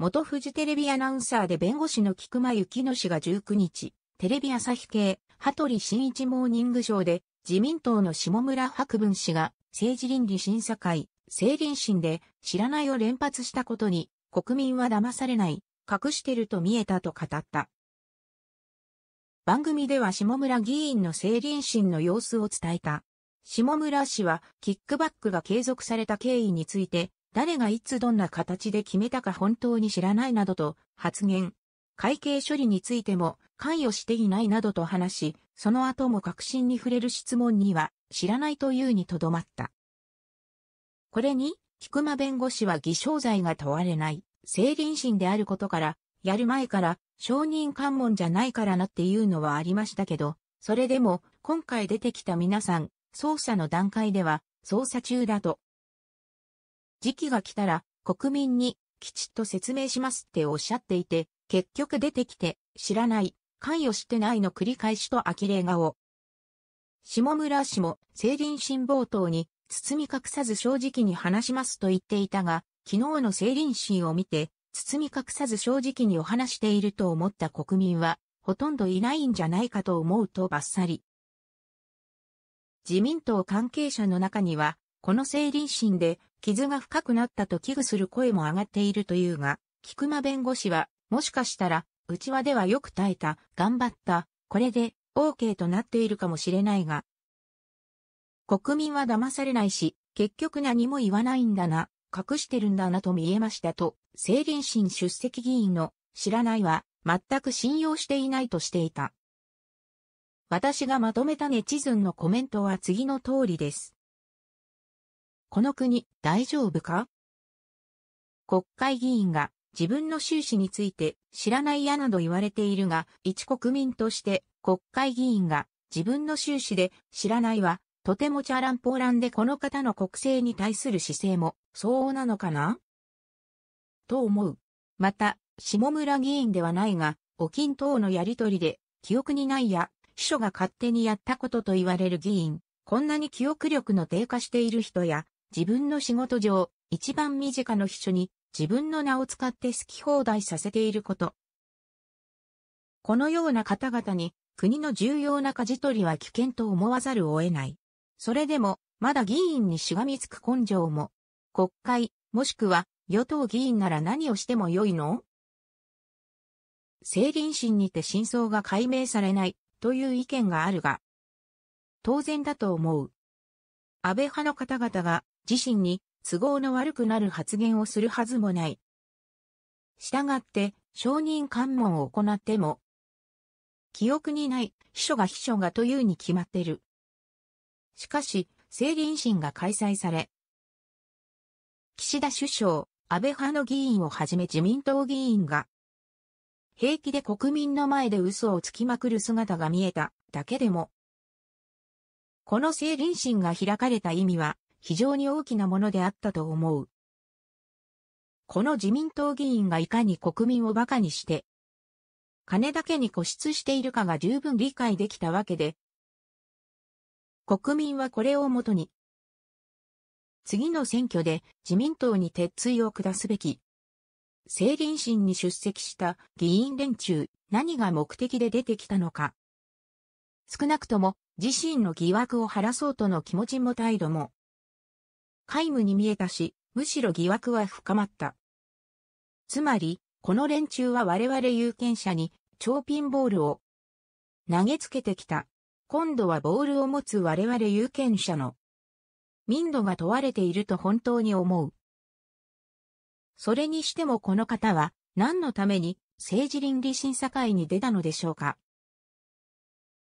元フジテレビアナウンサーで弁護士の菊間幸乃氏が19日、テレビ朝日系、羽鳥新一モーニングショーで、自民党の下村博文氏が、政治倫理審査会、政倫審で、知らないを連発したことに、国民は騙されない、隠してると見えたと語った。番組では下村議員の政倫審の様子を伝えた。下村氏は、キックバックが継続された経緯について、誰がいつどんな形で決めたか本当に知らないなどと発言。会計処理についても関与していないなどと話し、その後も確信に触れる質問には知らないというにとどまった。これに、菊間弁護士は偽証罪が問われない、成倫審であることから、やる前から証人喚問じゃないからなっていうのはありましたけど、それでも今回出てきた皆さん、捜査の段階では捜査中だと。時期が来たら国民にきちっと説明しますっておっしゃっていて、結局出てきて、知らない、関与してないの繰り返しと呆れ顔。下村氏も、成林新冒頭に、包み隠さず正直に話しますと言っていたが、昨日の成林審を見て、包み隠さず正直にお話していると思った国民は、ほとんどいないんじゃないかと思うとバッサリ。自民党関係者の中には、この成林審で傷が深くなったと危惧する声も上がっているというが、菊間弁護士はもしかしたら、内輪ではよく耐えた、頑張った、これで、OK となっているかもしれないが、国民は騙されないし、結局何も言わないんだな、隠してるんだなと見えましたと、政倫審出席議員の知らないは全く信用していないとしていた。私がまとめたネチズンのコメントは次の通りです。この国大丈夫か？国会議員が自分の収支について知らないやなど言われているが、一国民として国会議員が自分の収支で知らないは、とてもチャランポーランでこの方の国政に対する姿勢もそうなのかな？と思う。また、下村議員ではないが、お金等のやりとりで、記憶にないや、秘書が勝手にやったことと言われる議員、こんなに記憶力の低下している人や、自分の仕事上、一番身近の秘書に自分の名を使って好き放題させていること。このような方々に国の重要な舵取りは危険と思わざるを得ない。それでも、まだ議員にしがみつく根性も、国会、もしくは与党議員なら何をしても良いの？政倫審にて真相が解明されないという意見があるが、当然だと思う。安倍派の方々が自身に都合の悪くなる発言をするはずもない。したがって、承認喚問を行っても、記憶にない、秘書が秘書がというに決まってる。しかし、政倫審が開催され、岸田首相、安倍派の議員をはじめ自民党議員が、平気で国民の前で嘘をつきまくる姿が見えただけでも、この政倫審が開かれた意味は、非常に大きなものであったと思う。この自民党議員がいかに国民を馬鹿にして、金だけに固執しているかが十分理解できたわけで、国民はこれをもとに、次の選挙で自民党に鉄槌を下すべき。政倫審に出席した議員連中、何が目的で出てきたのか。少なくとも自身の疑惑を晴らそうとの気持ちも態度も、皆無に見えたし、むしろ疑惑は深まった。つまり、この連中は我々有権者に超ピンボールを投げつけてきた。今度はボールを持つ我々有権者の民度が問われていると本当に思う。それにしてもこの方は何のために政治倫理審査会に出たのでしょうか。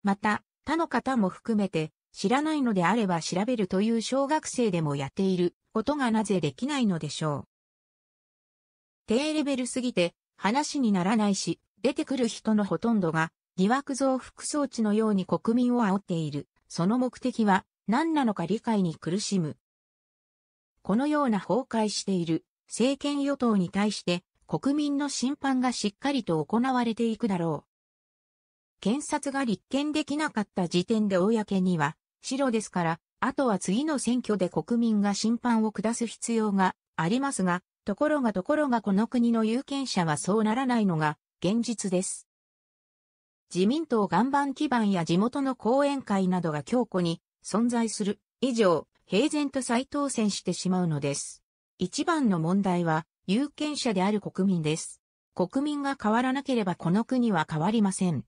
また、他の方も含めて知らないのであれば調べるという小学生でもやっていることがなぜできないのでしょう。低レベルすぎて話にならないし、出てくる人のほとんどが疑惑増幅装置のように国民を煽っている。その目的は何なのか理解に苦しむ。このような崩壊している政権与党に対して国民の審判がしっかりと行われていくだろう。検察が立件できなかった時点で公には白ですから、あとは次の選挙で国民が審判を下す必要がありますが、ところがところがこの国の有権者はそうならないのが現実です。自民党岩盤基盤や地元の講演会などが強固に存在する以上、平然と再当選してしまうのです。一番の問題は有権者である国民です。国民が変わらなければこの国は変わりません。